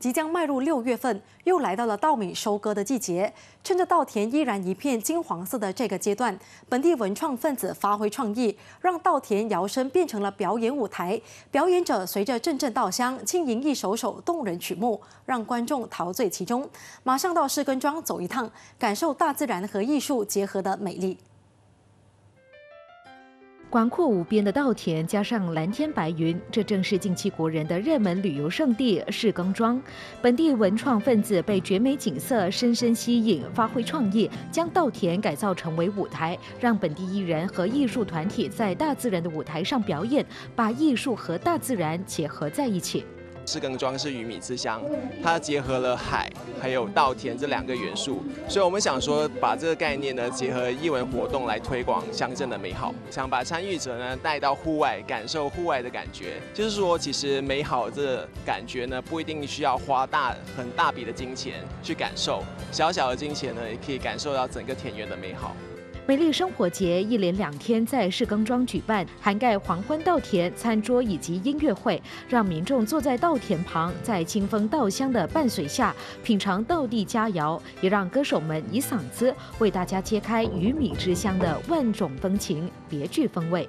即将迈入六月份，又来到了稻米收割的季节。趁着稻田依然一片金黄色的这个阶段，本地文创分子发挥创意，让稻田摇身变成了表演舞台。表演者随着阵阵稻香，轻吟一首首动人曲目，让观众陶醉其中。马上到士根庄走一趟，感受大自然和艺术结合的美丽。广阔无边的稻田，加上蓝天白云，这正是近期国人的热门旅游胜地士耕庄。本地文创分子被绝美景色深深吸引，发挥创意，将稻田改造成为舞台，让本地艺人和艺术团体在大自然的舞台上表演，把艺术和大自然结合在一起。士耕庄是鱼米之乡，它结合了海还有稻田这两个元素，所以我们想说把这个概念呢结合艺文活动来推广乡镇的美好，想把参与者呢带到户外，感受户外的感觉。就是说，其实美好这感觉呢不一定需要花大很大笔的金钱去感受，小小的金钱呢也可以感受到整个田园的美好。美丽生活节一连两天在市耕庄举办，涵盖黄昏稻田、餐桌以及音乐会，让民众坐在稻田旁，在清风稻香的伴随下品尝稻地佳肴，也让歌手们以嗓子为大家揭开鱼米之乡的万种风情、别具风味。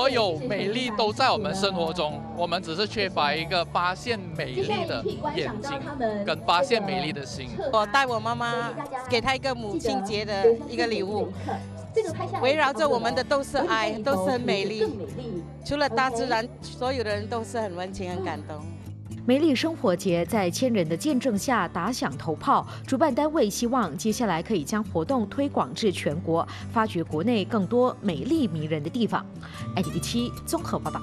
所有美丽都在我们生活中，我们只是缺乏一个发现美丽的眼睛，跟发现美丽的心。我带我妈妈，给她一个母亲节的一个礼物，围绕着我们的都是爱，都是很美丽。除了大自然，所有的人都是很温情、很感动。美丽生活节在千人的见证下打响头炮，主办单位希望接下来可以将活动推广至全国，发掘国内更多美丽迷人的地方。ITV 七综合报道。